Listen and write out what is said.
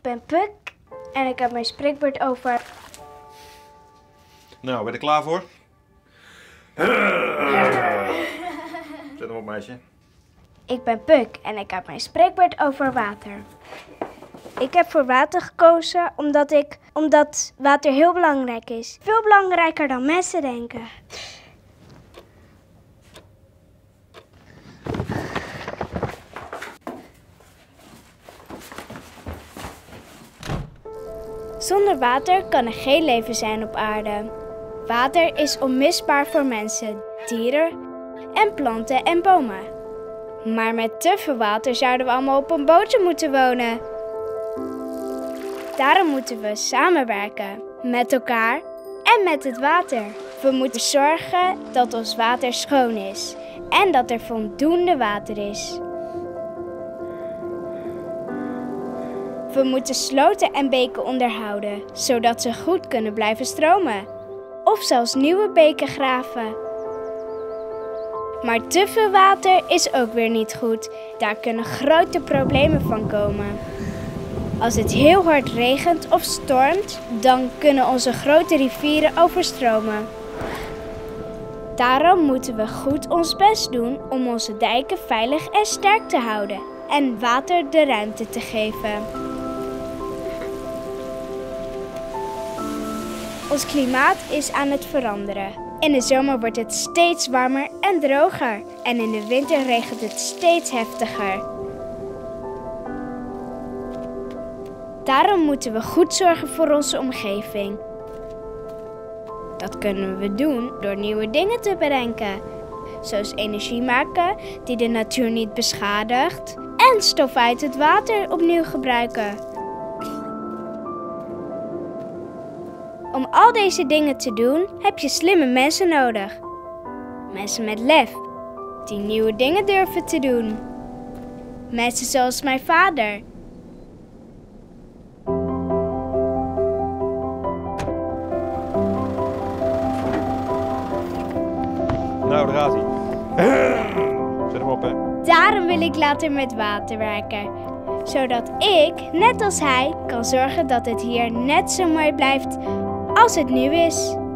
ben Puk en ik heb mijn spreekbeurt over. Nou, ben je er klaar voor? Zet hem op, meisje. Ik ben Puk en ik heb mijn spreekbeurt over water. Ik heb voor water gekozen omdat, ik, omdat water heel belangrijk is. Veel belangrijker dan mensen denken. Zonder water kan er geen leven zijn op aarde. Water is onmisbaar voor mensen, dieren en planten en bomen. Maar met te veel water zouden we allemaal op een bootje moeten wonen. Daarom moeten we samenwerken met elkaar en met het water. We moeten zorgen dat ons water schoon is en dat er voldoende water is. We moeten sloten en beken onderhouden, zodat ze goed kunnen blijven stromen. Of zelfs nieuwe beken graven. Maar te veel water is ook weer niet goed. Daar kunnen grote problemen van komen. Als het heel hard regent of stormt, dan kunnen onze grote rivieren overstromen. Daarom moeten we goed ons best doen om onze dijken veilig en sterk te houden en water de ruimte te geven. Ons klimaat is aan het veranderen. In de zomer wordt het steeds warmer en droger en in de winter regent het steeds heftiger. Daarom moeten we goed zorgen voor onze omgeving. Dat kunnen we doen door nieuwe dingen te bedenken, zoals energie maken die de natuur niet beschadigt en stof uit het water opnieuw gebruiken. Om al deze dingen te doen heb je slimme mensen nodig. Mensen met lef, die nieuwe dingen durven te doen. Mensen zoals mijn vader. Nou, daar gaat hij. Zet hem op, hè. Daarom wil ik later met water werken. Zodat ik, net als hij, kan zorgen dat het hier net zo mooi blijft als het nu is.